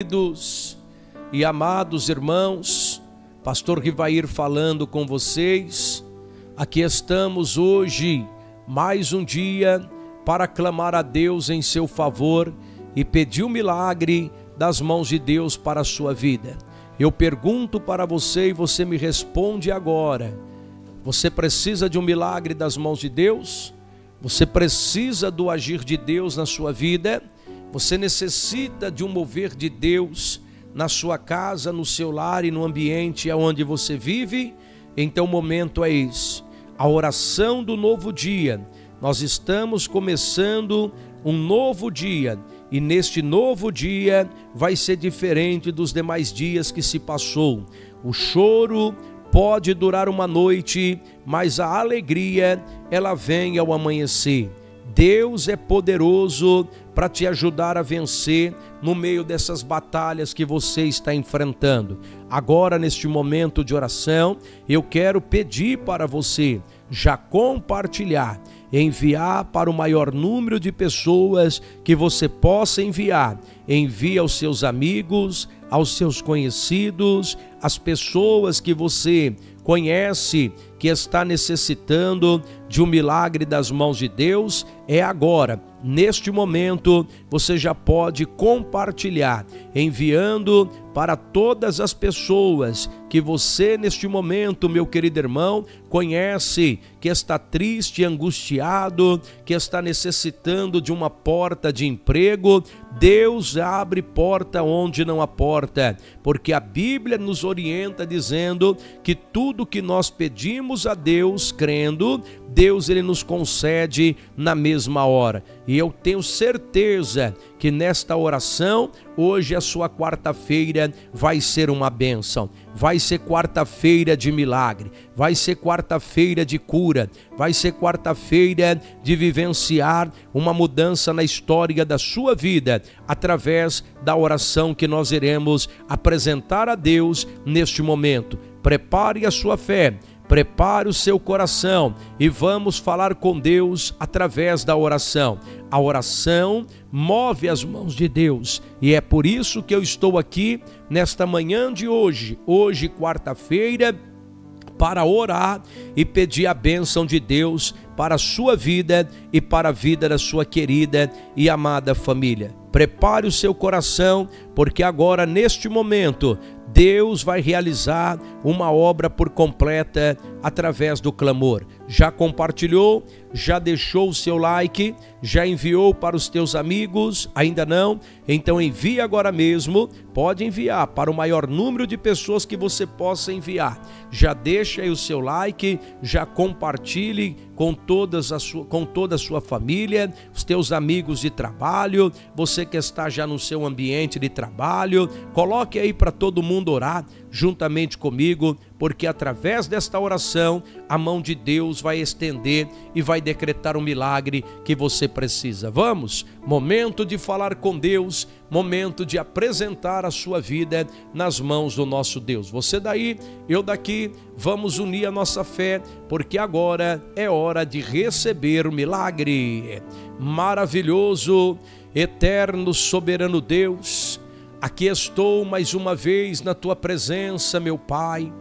Queridos e amados irmãos, Pastor Rivair falando com vocês. Aqui estamos hoje, mais um dia, para clamar a Deus em seu favor e pedir o milagre das mãos de Deus para a sua vida. Eu pergunto para você e você me responde agora. Você precisa de um milagre das mãos de Deus? Você precisa do agir de Deus na sua vida? Você necessita de um mover de Deus na sua casa, no seu lar e no ambiente onde você vive? Então o momento é esse. A oração do novo dia. Nós estamos começando um novo dia e neste novo dia vai ser diferente dos demais dias que se passou. O choro pode durar uma noite, mas a alegria ela vem ao amanhecer. Deus é poderoso para te ajudar a vencer no meio dessas batalhas que você está enfrentando. Agora, neste momento de oração, eu quero pedir para você já compartilhar, enviar para o maior número de pessoas que você possa enviar. Envie aos seus amigos, aos seus conhecidos, às pessoas que você conhece que está necessitando de um milagre das mãos de Deus, é agora. Neste momento, você já pode compartilhar, enviando para todas as pessoas que você, neste momento, meu querido irmão, conhece, que está triste, angustiado, que está necessitando de uma porta de emprego. Deus abre porta onde não há porta, porque a Bíblia nos orienta dizendo que tudo que nós pedimos a Deus crendo, Deus ele nos concede na mesma hora. E eu tenho certeza que nesta oração, hoje a sua quarta-feira vai ser uma bênção. Vai ser quarta-feira de milagre, vai ser quarta-feira de cura, vai ser quarta-feira de vivenciar uma mudança na história da sua vida através da oração que nós iremos apresentar a Deus neste momento. Prepare a sua fé Prepare o seu coração e vamos falar com Deus através da oração. A oração move as mãos de Deus e é por isso que eu estou aqui nesta manhã de hoje, hoje, quarta-feira, para orar e pedir a bênção de Deus para a sua vida e para a vida da sua querida e amada família. Prepare o seu coração, porque agora, neste momento, Deus vai realizar uma obra por completa através do clamor. Já compartilhou? Já deixou o seu like? Já enviou para os teus amigos? Ainda não? Então envie agora mesmo. Pode enviar para o maior número de pessoas que você possa enviar. Já deixa aí o seu like, já compartilhe com, todas a sua, com toda a sua família, os teus amigos de trabalho, você que está já no seu ambiente de trabalho. Coloque aí para todo mundo orar juntamente comigo, porque através desta oração a mão de Deus vai estender e vai decretar o milagre que você precisa. Vamos? Momento de falar com Deus, momento de apresentar a sua vida nas mãos do nosso Deus. Você daí, eu daqui, vamos unir a nossa fé, porque agora é hora de receber o milagre. Maravilhoso, eterno, soberano Deus Aqui estou mais uma vez na tua presença, meu Pai.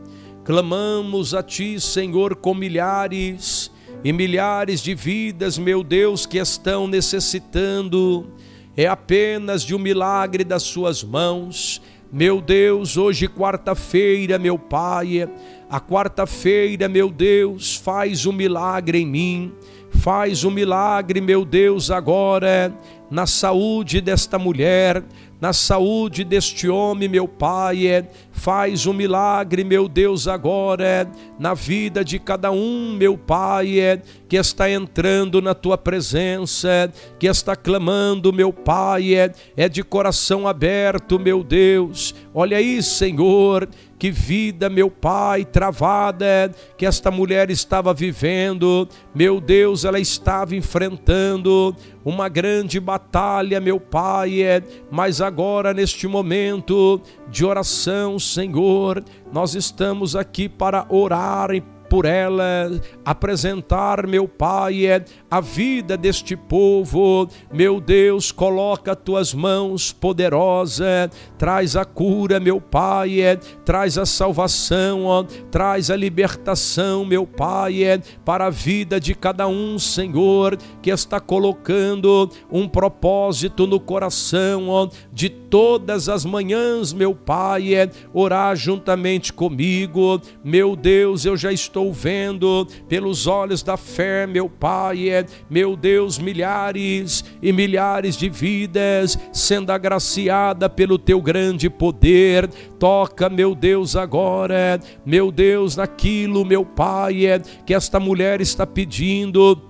Clamamos a ti, Senhor, com milhares e milhares de vidas, meu Deus, que estão necessitando. É apenas de um milagre das suas mãos. Meu Deus, hoje quarta-feira, meu Pai, a quarta-feira, meu Deus, faz um milagre em mim. Faz um milagre, meu Deus, agora na saúde desta mulher, na saúde deste homem, meu Pai. É, faz um milagre, meu Deus, agora é, na vida de cada um, meu Pai, é, que está entrando na tua presença, que está clamando, meu Pai, é de coração aberto, meu Deus. Olha aí, Senhor, que vida, meu Pai, travada que esta mulher estava vivendo. Meu Deus, ela estava enfrentando uma grande batalha, meu Pai, é, mas agora neste momento de oração, Senhor, nós estamos aqui para orar por ela, apresentar, meu Pai, é a vida deste povo. Meu Deus, coloca tuas mãos poderosa, traz a cura, meu Pai, é, traz a salvação, traz a libertação, meu Pai, é, para a vida de cada um, Senhor, que está colocando um propósito no coração ó, de todas as manhãs, meu Pai, orar juntamente comigo. Meu Deus, eu já estou vendo pelos olhos da fé, meu Pai, é meu Deus, milhares e milhares de vidas sendo agraciada pelo teu grande poder. Toca, meu Deus, agora, meu Deus, naquilo, meu Pai, é que esta mulher está pedindo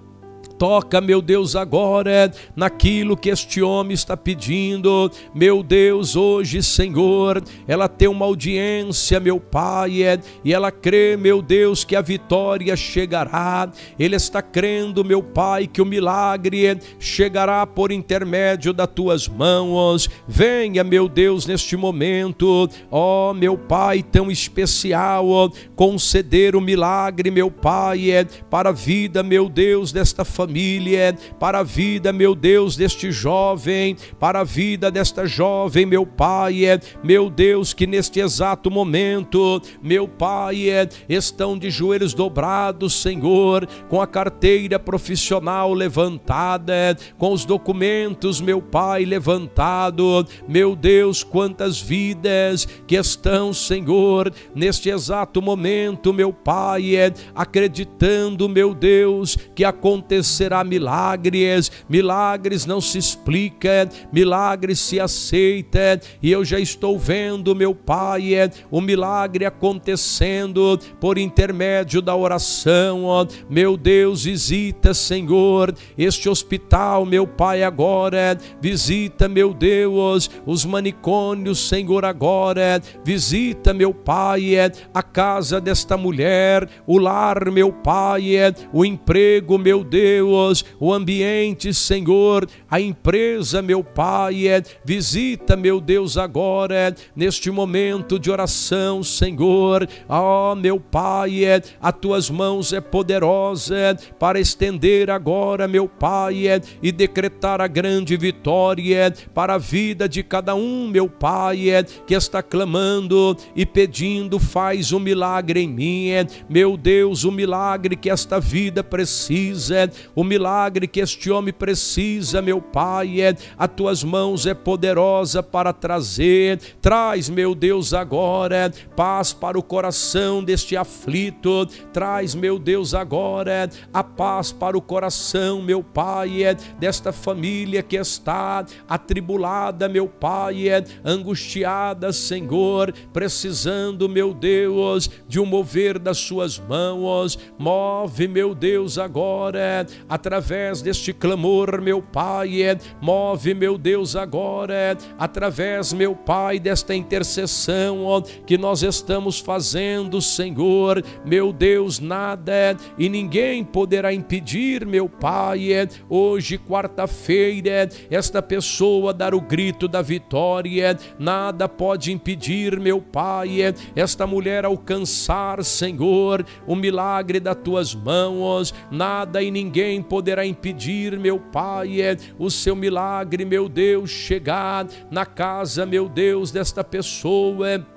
Toca, meu Deus, agora naquilo que este homem está pedindo. Meu Deus, hoje, Senhor, ela tem uma audiência, meu Pai, e ela crê, meu Deus, que a vitória chegará. Ele está crendo, meu Pai, que o milagre chegará por intermédio das tuas mãos. Venha, meu Deus, neste momento, ó meu Pai tão especial, conceder o milagre, meu Pai, para a vida, meu Deus, desta família família, para a vida, meu Deus, deste jovem, para a vida desta jovem, meu Pai, meu Deus, que neste exato momento, meu Pai, estão de joelhos dobrados, Senhor, com a carteira profissional levantada, com os documentos, meu Pai, levantado, meu Deus, quantas vidas que estão, Senhor, neste exato momento, meu Pai, acreditando, meu Deus, que aconteceu será milagres, milagres não se explica, milagres se aceita, e eu já estou vendo, meu Pai, o milagre acontecendo por intermédio da oração, meu Deus, visita, Senhor, este hospital, meu Pai, agora, visita, meu Deus, os manicômios, Senhor, agora, visita, meu Pai, a casa desta mulher, o lar, meu Pai, o emprego, meu Deus, O ambiente, Senhor, a empresa, meu Pai, é, visita, meu Deus, agora, é, neste momento de oração, Senhor, ó oh, meu Pai, é, a tuas mãos é poderosa para estender agora, meu Pai, e decretar a grande vitória para a vida de cada um, meu Pai, que está clamando e pedindo, faz um milagre em mim, meu Deus, o milagre que esta vida precisa, o milagre que este homem precisa, meu Pai, é a tuas mãos é poderosa para trazer. Traz, meu Deus, agora paz para o coração deste aflito. Traz, meu Deus, agora a paz para o coração, meu Pai, é desta família que está atribulada, meu Pai, é angustiada, Senhor, precisando, meu Deus, de um mover das suas mãos. Move, meu Deus, agora através deste clamor, meu Pai, é, move, meu Deus, agora, é, através, meu Pai, desta intercessão que nós estamos fazendo, Senhor, meu Deus, nada é, e ninguém poderá impedir, meu Pai, hoje, quarta-feira, esta pessoa dar o grito da vitória, nada pode impedir, meu Pai, esta mulher alcançar, Senhor, o milagre das tuas mãos, nada e ninguém ninguém poderá impedir, meu Pai, é o seu milagre, meu Deus, chegar na casa, meu Deus, desta pessoa. É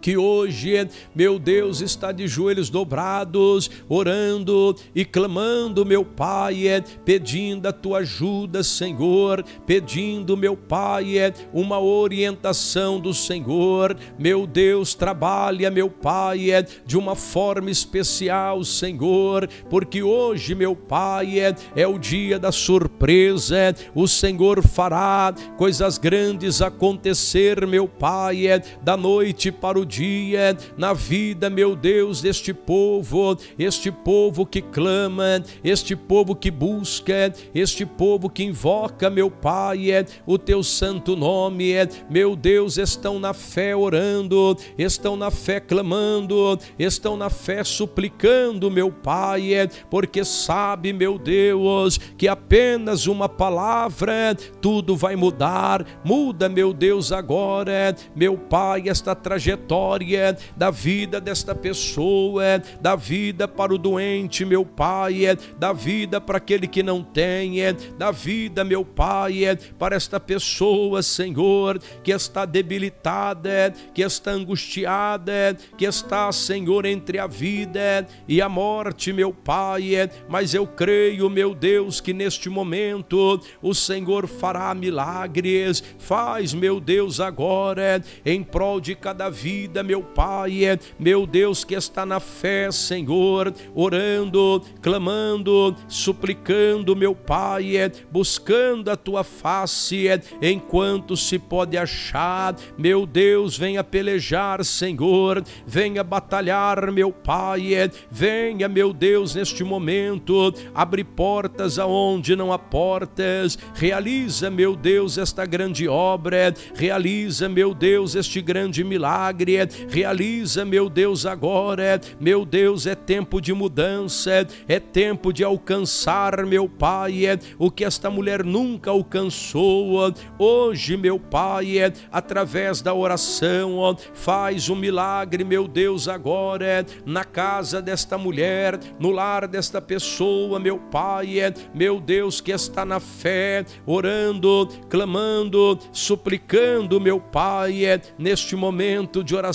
que hoje, meu Deus, está de joelhos dobrados, orando e clamando, meu Pai, é, pedindo a tua ajuda, Senhor, pedindo, meu Pai, é, uma orientação do Senhor. Meu Deus, trabalha, meu Pai, é, de uma forma especial, Senhor, porque hoje, meu Pai, é, o dia da surpresa. O Senhor fará coisas grandes acontecer, meu Pai, da noite para o dia na vida, meu Deus, deste povo, este povo que clama, este povo que busca, este povo que invoca, meu Pai, é o teu santo nome, é meu Deus, estão na fé orando, estão na fé clamando, estão na fé suplicando, meu Pai, é porque sabe, meu Deus, que apenas uma palavra tudo vai mudar. Muda, meu Deus, agora, meu Pai, esta trajetória vitória, da vida desta pessoa, da vida para o doente, meu Pai, da vida para aquele que não tem, da vida, meu Pai, para esta pessoa, Senhor, que está debilitada, que está angustiada, que está, Senhor, entre a vida e a morte, meu Pai, mas eu creio, meu Deus, que neste momento o Senhor fará milagres. Faz, meu Deus, agora em prol de cada vida, meu Pai, meu Deus que está na fé, Senhor, orando, clamando, suplicando, meu Pai, buscando a tua face, enquanto se pode achar, meu Deus, venha pelejar, Senhor, venha batalhar, meu Pai, venha, meu Deus, neste momento, abre portas aonde não há portas, realiza, meu Deus, esta grande obra, realiza, meu Deus, este grande milagre, realiza, meu Deus, agora, meu Deus, é tempo de mudança, é tempo de alcançar, meu Pai, o que esta mulher nunca alcançou. Hoje, meu Pai, através da oração, faz um milagre, meu Deus, agora, na casa desta mulher, no lar desta pessoa, meu Pai, meu Deus, que está na fé, orando, clamando, suplicando, meu Pai, neste momento de oração,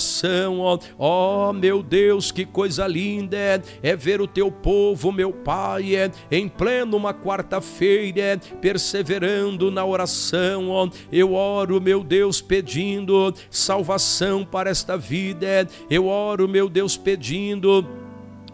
ó, oh, meu Deus, que coisa linda é, é ver o teu povo, meu Pai, é, em pleno uma quarta-feira, é, perseverando na oração, ó, eu oro, meu Deus, pedindo salvação para esta vida, eu oro, meu Deus, pedindo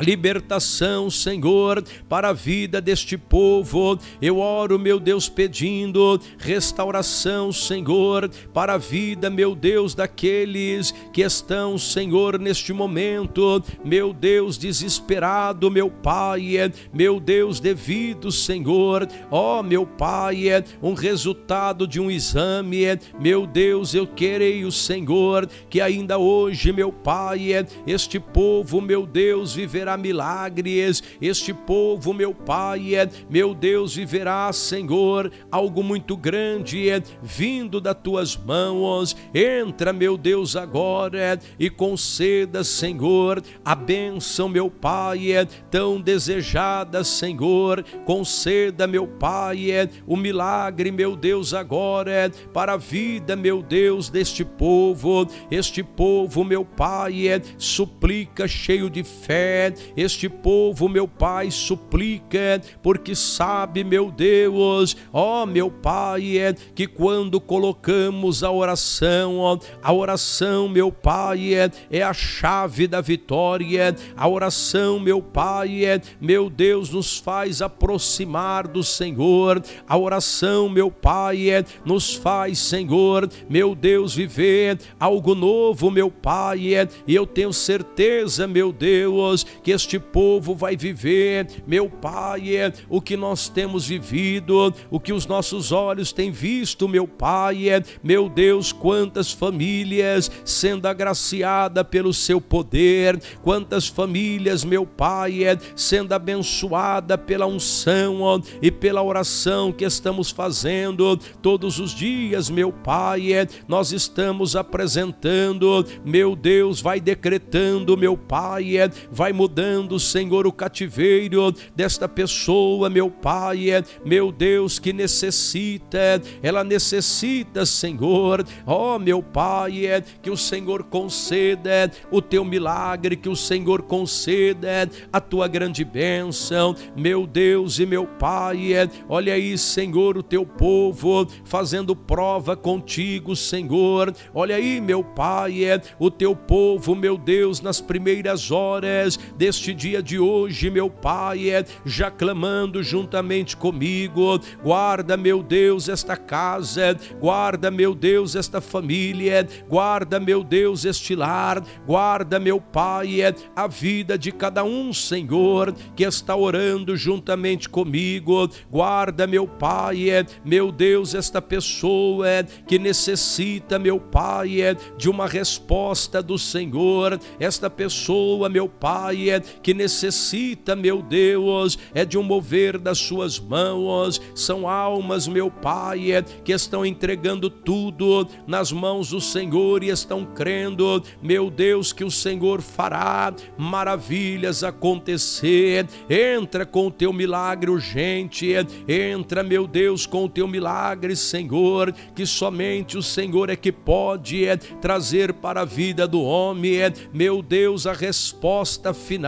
libertação, Senhor, para a vida deste povo. Eu oro, meu Deus, pedindo restauração, Senhor, para a vida, meu Deus, daqueles que estão, Senhor, neste momento, meu Deus, desesperado, meu Pai, é, meu Deus, devido, Senhor, ó, oh, meu Pai, é um resultado de um exame, é, meu Deus, eu quereio, Senhor, que ainda hoje, meu Pai, este povo, meu Deus, viverá viverá milagres. Este povo, meu Pai, é, meu Deus, viverá, Senhor, algo muito grande é, vindo das tuas mãos. Entra, meu Deus, agora e conceda, Senhor, a bênção, meu Pai, é, tão desejada, Senhor. Conceda, meu Pai, é, o milagre, meu Deus, agora é, para a vida, meu Deus, deste povo. Este povo, meu Pai, é, suplica cheio de fé, este povo, meu Pai, suplica, porque sabe, meu Deus, ó meu Pai, é que quando colocamos a oração, ó, a oração, meu Pai, é, é a chave da vitória. A oração, meu Pai, é, meu Deus, nos faz aproximar do Senhor. A oração, meu Pai, nos faz, Senhor, meu Deus, viver algo novo, meu Pai, e eu tenho certeza, meu Deus, que que este povo vai viver, meu Pai, é o que nós temos vivido, o que os nossos olhos têm visto, meu Pai, é, meu Deus, quantas famílias sendo agraciada pelo seu poder, quantas famílias, meu Pai, é, sendo abençoada pela unção e pela oração que estamos fazendo todos os dias, meu Pai, nós estamos apresentando, meu Deus, vai decretando, meu Pai, vai mudando dando, Senhor, o cativeiro desta pessoa, meu Pai, é, meu Deus, que necessita, ela necessita, Senhor, ó oh, meu Pai, é, que o Senhor conceda o teu milagre, que o Senhor conceda a tua grande bênção, meu Deus e meu Pai, é, olha aí, Senhor, o teu povo fazendo prova contigo, Senhor, olha aí, meu Pai, o teu povo, meu Deus, nas primeiras horas de neste dia de hoje, meu Pai, é já clamando juntamente comigo. Guarda, meu Deus, esta casa, guarda, meu Deus, esta família, guarda, meu Deus, este lar, guarda, meu Pai, é a vida de cada um, Senhor, que está orando juntamente comigo. Guarda, meu Pai, é meu Deus, esta pessoa que necessita, meu Pai, de uma resposta do Senhor. Esta pessoa, meu Pai, é, que necessita, meu Deus, é de um mover das suas mãos. São almas, meu Pai, é, que estão entregando tudo nas mãos do Senhor e estão crendo, meu Deus, que o Senhor fará maravilhas acontecer. Entra com o teu milagre urgente, entra, meu Deus, com o teu milagre, Senhor, que somente o Senhor é que pode é, trazer para a vida do homem, é, meu Deus, a resposta final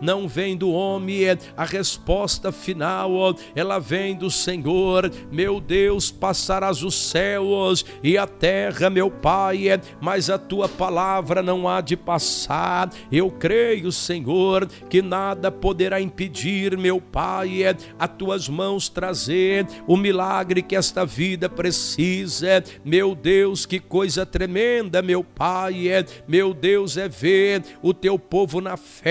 não vem do homem, é, a resposta final ela vem do Senhor, meu Deus, passarás os céus e a terra, meu Pai, é, mas a tua palavra não há de passar. Eu creio, Senhor, que nada poderá impedir, meu Pai, é, a tuas mãos trazer o milagre que esta vida precisa. Meu Deus, que coisa tremenda, meu Pai, meu Deus, é ver o teu povo na fé,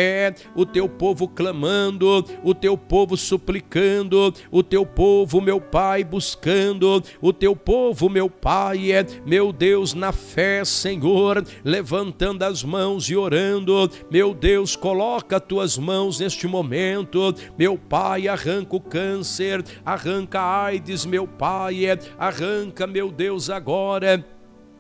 o teu povo clamando, o teu povo suplicando, o teu povo, meu Pai, buscando, o teu povo, meu Pai, é, meu Deus, na fé, Senhor, levantando as mãos e orando, meu Deus, coloca tuas mãos neste momento, meu Pai, arranca o câncer, arranca a AIDS, meu Pai, é, arranca, meu Deus, agora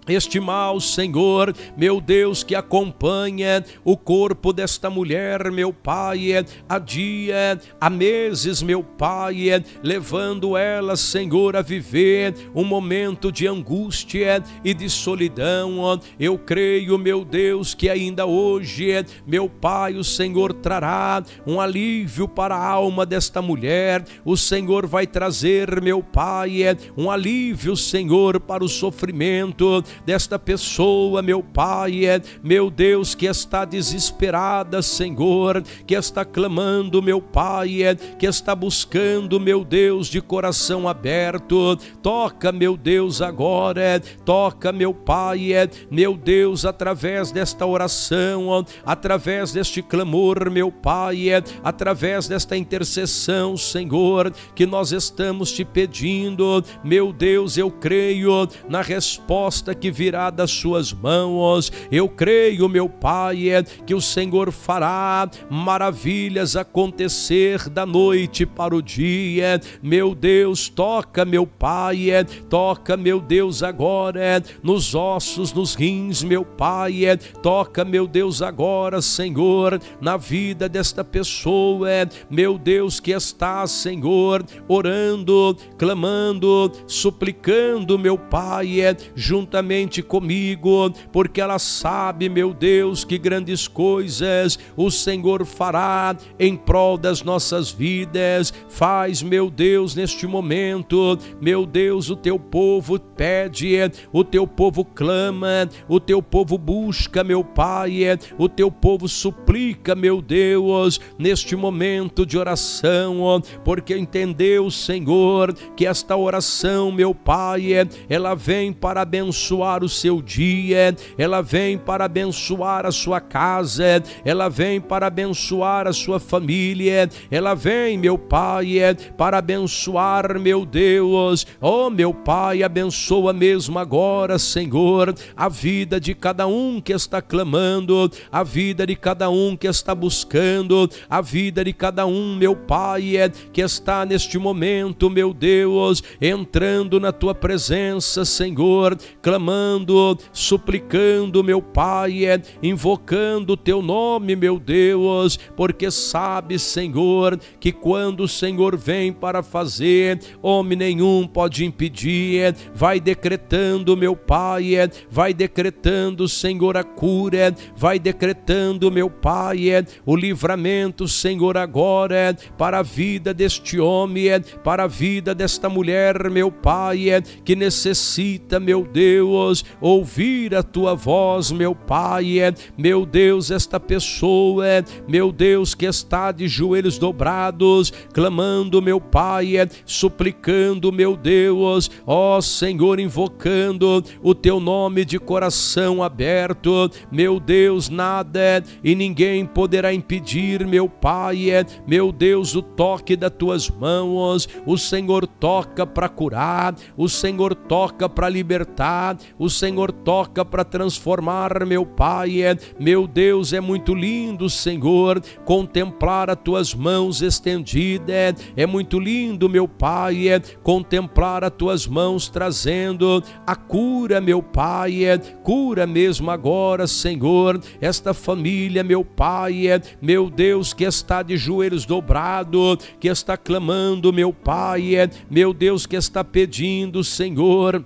este mal, Senhor, meu Deus, que acompanha o corpo desta mulher, meu Pai, há dia, há meses, meu Pai, levando ela, Senhor, a viver um momento de angústia e de solidão. Eu creio, meu Deus, que ainda hoje, meu Pai, o Senhor trará um alívio para a alma desta mulher. O Senhor vai trazer, meu Pai, um alívio, Senhor, para o sofrimento desta pessoa, meu Pai, é meu Deus, que está desesperada, Senhor, que está clamando, meu Pai, é que está buscando, meu Deus, de coração aberto. Toca, meu Deus, agora, é, toca, meu Pai, é, meu Deus, através desta oração, através deste clamor, meu Pai, é, através desta intercessão, Senhor, que nós estamos te pedindo, meu Deus, eu creio na resposta que virá das suas mãos. Eu creio, meu Pai, é que o Senhor fará maravilhas acontecer da noite para o dia. Meu Deus, toca, meu Pai, é, toca, meu Deus, agora é, nos ossos, nos rins, meu Pai, toca, meu Deus, agora, Senhor, na vida desta pessoa, meu Deus, que está, Senhor, orando, clamando, suplicando, meu Pai, juntamente juntamente comigo, porque ela sabe, meu Deus, que grandes coisas o Senhor fará em prol das nossas vidas. Faz, meu Deus, neste momento, meu Deus, o teu povo pede, o teu povo clama, o teu povo busca, meu Pai, o teu povo suplica, meu Deus, neste momento de oração, porque entendeu, Senhor, que esta oração, meu Pai, ela vem para abençoar abençoar o seu dia, ela vem para abençoar a sua casa, ela vem para abençoar a sua família, ela vem, meu Pai, para abençoar, meu Deus. Oh, meu Pai, abençoa mesmo agora, Senhor, a vida de cada um que está clamando, a vida de cada um que está buscando, a vida de cada um, meu Pai, que está neste momento, meu Deus, entrando na tua presença, Senhor, clamando clamando, suplicando, meu Pai, é, invocando o teu nome, meu Deus, porque sabe, Senhor, que quando o Senhor vem para fazer, homem nenhum pode impedir. É, vai decretando, meu Pai, é, vai decretando, Senhor, a cura, vai decretando, meu Pai, o livramento, Senhor, agora para a vida deste homem, para a vida desta mulher, meu Pai, que necessita, meu Deus, Deus, ouvir a tua voz, meu Pai, é, meu Deus, esta pessoa, é, meu Deus, que está de joelhos dobrados, clamando, meu Pai, é, suplicando, meu Deus, ó Senhor, invocando o teu nome de coração aberto, meu Deus, nada e ninguém poderá impedir, meu Pai, é, meu Deus, o toque das tuas mãos, o Senhor toca para curar, o Senhor toca para libertar, o Senhor toca para transformar, meu Pai. É, meu Deus, é muito lindo, Senhor, contemplar as tuas mãos estendidas. É muito lindo, meu Pai, é, contemplar as tuas mãos trazendo a cura, meu Pai. É, cura mesmo agora, Senhor, esta família, meu Pai, é, meu Deus, que está de joelhos dobrado, que está clamando, meu Pai, é, meu Deus, que está pedindo, Senhor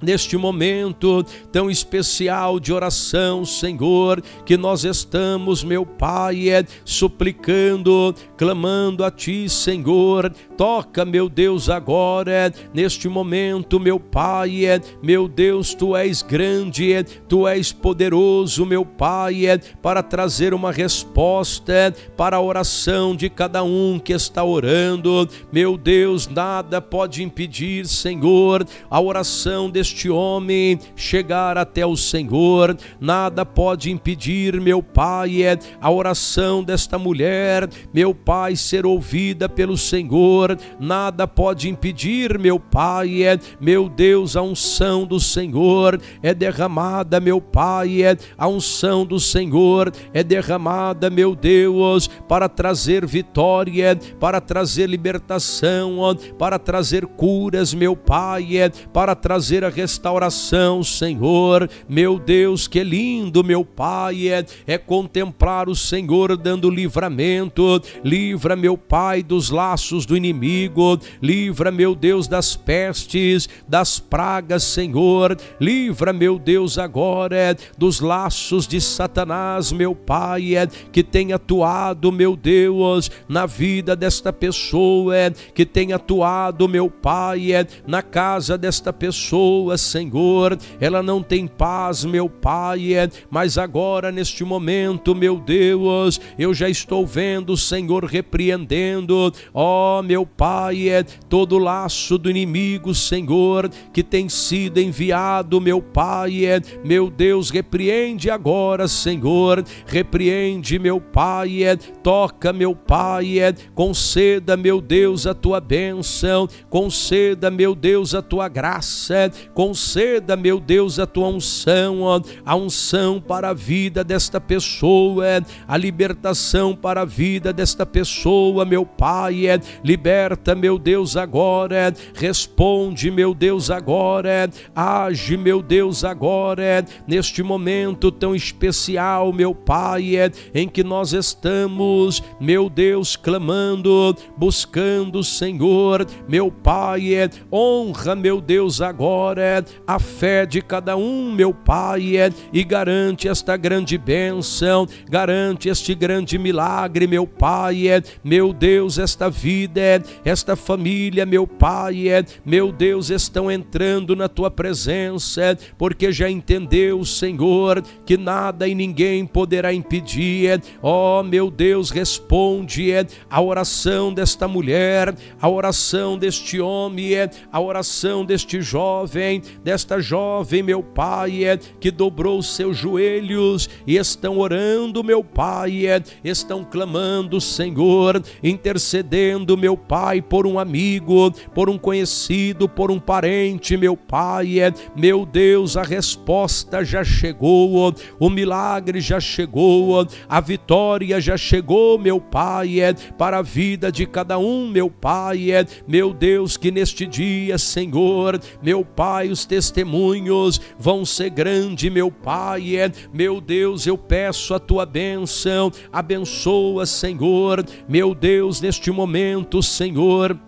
neste momento tão especial de oração, Senhor, que nós estamos, meu Pai, é, suplicando, clamando a Ti, Senhor. Toca, meu Deus, agora, é, neste momento, meu Pai, é, meu Deus, Tu és grande, Tu és poderoso, meu Pai, para trazer uma resposta para a oração de cada um que está orando. Meu Deus, nada pode impedir, Senhor, a oração deste este homem chegar até o Senhor, nada pode impedir, meu Pai, é a oração desta mulher, meu Pai, ser ouvida pelo Senhor, nada pode impedir, meu Pai, é meu Deus, a unção do Senhor é derramada, meu Pai, é a unção do Senhor é derramada, meu Deus, para trazer vitória, para trazer libertação, para trazer curas, meu Pai, para trazer a restauração, Senhor. Meu Deus, que lindo, meu Pai, é, é contemplar o Senhor dando livramento. Livra, meu Pai, dos laços do inimigo. Livra, meu Deus, das pestes, das pragas, Senhor. Livra, meu Deus, agora é, dos laços de Satanás, meu Pai, é, que tem atuado, meu Deus, na vida desta pessoa, é, que tem atuado, meu Pai, na casa desta pessoa, Senhor, ela não tem paz, meu Pai, é, mas agora neste momento, meu Deus, eu já estou vendo o Senhor repreendendo, ó meu Pai, é todo laço do inimigo, Senhor, que tem sido enviado, meu Pai, é, meu Deus, repreende agora, Senhor, repreende, meu Pai, toca, meu Pai, conceda, meu Deus, a tua bênção, conceda, meu Deus, a tua graça, conceda, meu Deus, a tua unção, ó, a unção para a vida desta pessoa, a libertação para a vida desta pessoa, meu Pai, é, liberta, meu Deus, agora, responde, meu Deus, agora, age, meu Deus, agora, neste momento tão especial, meu Pai, é, em que nós estamos, meu Deus, clamando, buscando, Senhor, meu Pai, é, honra, meu Deus, agora, a fé de cada um, meu Pai, é, e garante esta grande bênção, garante este grande milagre, meu Pai, é, meu Deus, esta vida, é, esta família, meu Pai, é, meu Deus, estão entrando na tua presença, é, porque já entendeu, Senhor, que nada e ninguém poderá impedir, é, ó meu Deus, responde é, a oração desta mulher, a oração deste homem, é, a oração deste jovem, desta jovem, meu Pai, é, que dobrou seus joelhos e estão orando, meu Pai, é, estão clamando, Senhor, intercedendo, meu Pai, por um amigo, por um conhecido, por um parente, meu Pai, é, meu Deus, a resposta já chegou, o milagre já chegou, a vitória já chegou, meu Pai, é, para a vida de cada um, meu Pai, é, meu Deus, que neste dia, Senhor, meu Pai, os testemunhos vão ser grandes, meu Pai. É, meu Deus, eu peço a tua bênção, abençoa, Senhor, meu Deus, neste momento, Senhor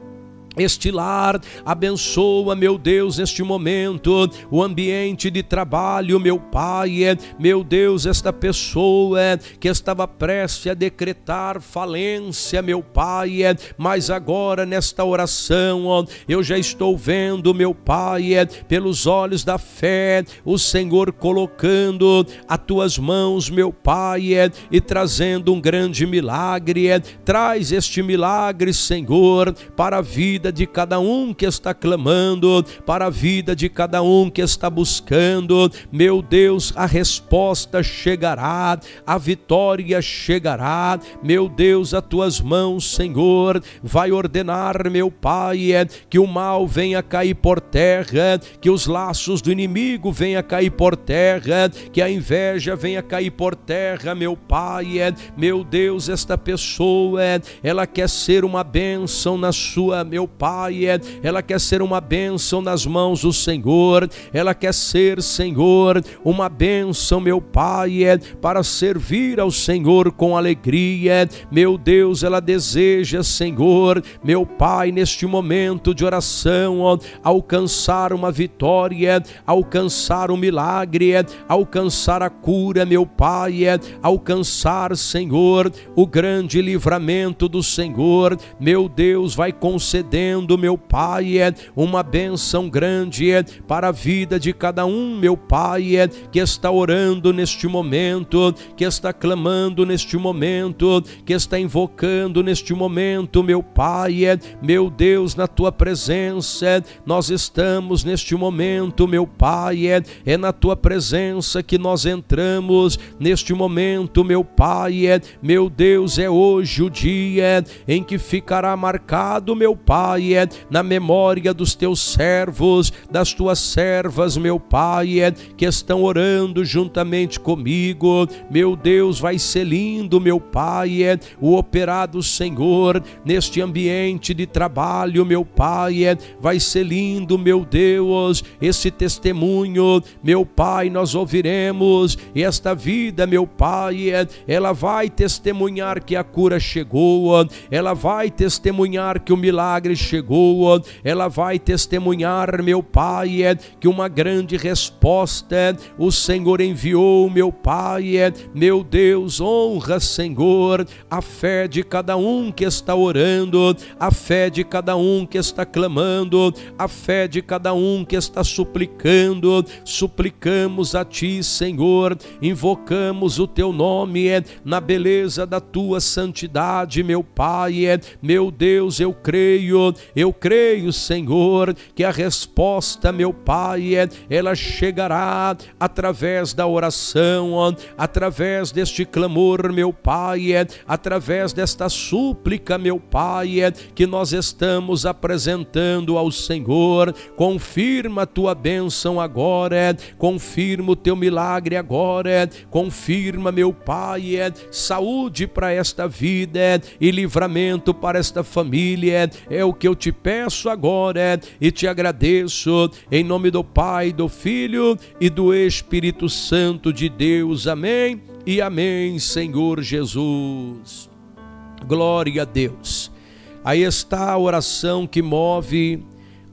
este lar, abençoa, meu Deus, neste momento, o ambiente de trabalho, meu Pai, é, meu Deus, esta pessoa que estava prestes a decretar falência, meu Pai, é, mas agora nesta oração, eu já estou vendo, meu Pai, é, pelos olhos da fé, o Senhor colocando as tuas mãos, meu Pai, e trazendo um grande milagre, traz este milagre, Senhor, para a vida vida de cada um que está clamando, para a vida de cada um que está buscando. Meu Deus, a resposta chegará, a vitória chegará. Meu Deus, a tuas mãos, Senhor, vai ordenar, meu Pai, que o mal venha cair por terra, que os laços do inimigo venha cair por terra, que a inveja venha cair por terra, meu Pai. Meu Deus, esta pessoa, ela quer ser uma bênção na sua, meu Pai, ela quer ser uma bênção nas mãos do Senhor, ela quer ser, Senhor, uma bênção, meu Pai, para servir ao Senhor com alegria. Meu Deus, ela deseja, Senhor, meu Pai, neste momento de oração, alcançar uma vitória, alcançar um milagre, alcançar a cura, meu Pai, alcançar, Senhor, o grande livramento do Senhor. Meu Deus, vai meu Pai, uma bênção grande para a vida de cada um, meu Pai, que está orando neste momento, que está clamando neste momento, que está invocando neste momento, meu Pai, meu Deus, na tua presença, nós estamos neste momento, meu Pai, é na tua presença que nós entramos neste momento, meu Pai, meu Deus, é hoje o dia em que ficará marcado, meu Pai, na memória dos teus servos, das tuas servas, meu Pai, que estão orando juntamente comigo. Meu Deus, vai ser lindo, meu Pai, o operado Senhor neste ambiente de trabalho, meu Pai, vai ser lindo, meu Deus, esse testemunho, meu Pai, nós ouviremos esta vida, meu Pai, ela vai testemunhar que a cura chegou, ela vai testemunhar que o milagre chegou, ela vai testemunhar, meu Pai, que uma grande resposta o Senhor enviou, meu Pai, meu Deus, honra, Senhor, a fé de cada um que está orando, a fé de cada um que está clamando, a fé de cada um que está suplicando. Suplicamos a Ti, Senhor, invocamos o Teu nome na beleza da Tua santidade, meu Pai, meu Deus, eu creio, eu creio, Senhor, que a resposta, meu Pai, ela chegará através da oração, através deste clamor, meu Pai, através desta súplica, meu Pai, que nós estamos apresentando ao Senhor. Confirma a tua bênção agora, confirma o teu milagre agora, confirma, meu Pai, saúde para esta vida e livramento para esta família. É o que eu te peço agora e te agradeço em nome do Pai, do Filho e do Espírito Santo de Deus. Amém e amém, Senhor Jesus. Glória a Deus. Aí está a oração que move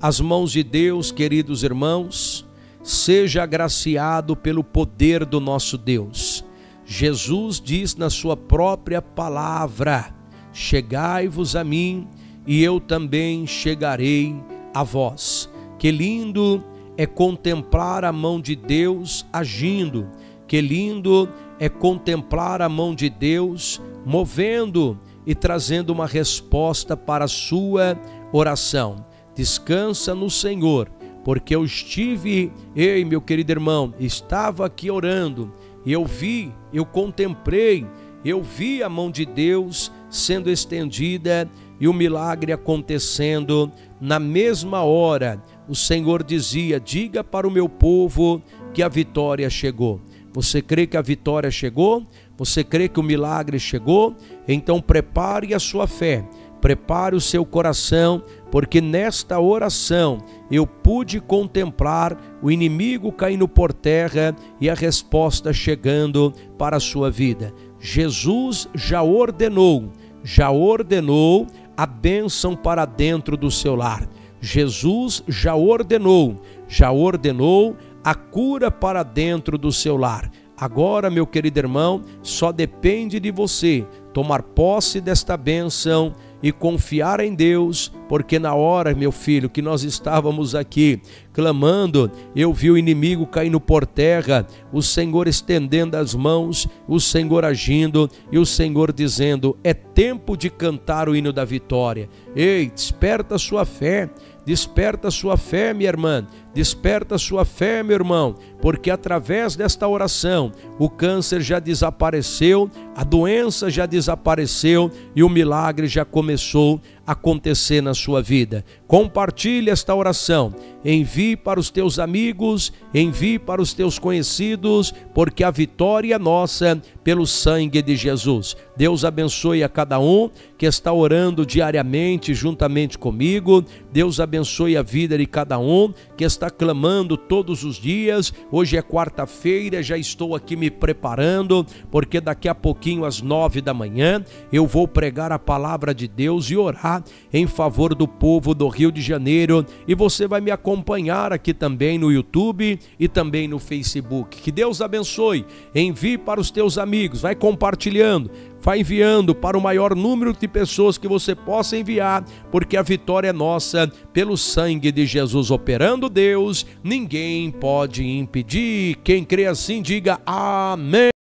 as mãos de Deus, queridos irmãos. Seja agraciado pelo poder do nosso Deus. Jesus diz na sua própria palavra: Chegai-vos a mim, e eu também chegarei a vós. Que lindo é contemplar a mão de Deus agindo, que lindo é contemplar a mão de Deus movendo e trazendo uma resposta para a sua oração. Descansa no Senhor, porque eu estive, ei, meu querido irmão, estava aqui orando, e eu vi, eu contemplei, eu vi a mão de Deus sendo estendida e o milagre acontecendo na mesma hora. O Senhor dizia: Diga para o meu povo que a vitória chegou. Você crê que a vitória chegou? Você crê que o milagre chegou? Então prepare a sua fé, prepare o seu coração, porque nesta oração eu pude contemplar o inimigo caindo por terra e a resposta chegando para a sua vida. Jesus já ordenou, já ordenou a bênção para dentro do seu lar. Jesus já ordenou, já ordenou a cura para dentro do seu lar. Agora, meu querido irmão, só depende de você tomar posse desta bênção e confiar em Deus, porque na hora, meu filho, que nós estávamos aqui clamando, eu vi o inimigo caindo por terra, o Senhor estendendo as mãos, o Senhor agindo e o Senhor dizendo: é tempo de cantar o hino da vitória. Ei, desperta a sua fé. Desperta a sua fé, minha irmã. Desperta sua fé, meu irmão, porque através desta oração o câncer já desapareceu, a doença já desapareceu e o milagre já começou a acontecer na sua vida. Compartilhe esta oração, envie para os teus amigos, envie para os teus conhecidos, porque a vitória é nossa pelo sangue de Jesus. Deus abençoe a cada um que está orando diariamente juntamente comigo. Deus abençoe a vida de cada um que está está clamando todos os dias. Hoje é quarta-feira, já estou aqui me preparando, porque daqui a pouquinho, às nove da manhã, eu vou pregar a palavra de Deus e orar em favor do povo do Rio de Janeiro. E você vai me acompanhar aqui também no YouTube e também no Facebook. Que Deus abençoe. Envie para os teus amigos, vai compartilhando vai enviando para o maior número de pessoas que você possa enviar, porque a vitória é nossa pelo sangue de Jesus operando Deus, ninguém pode impedir. Quem crê assim, diga amém.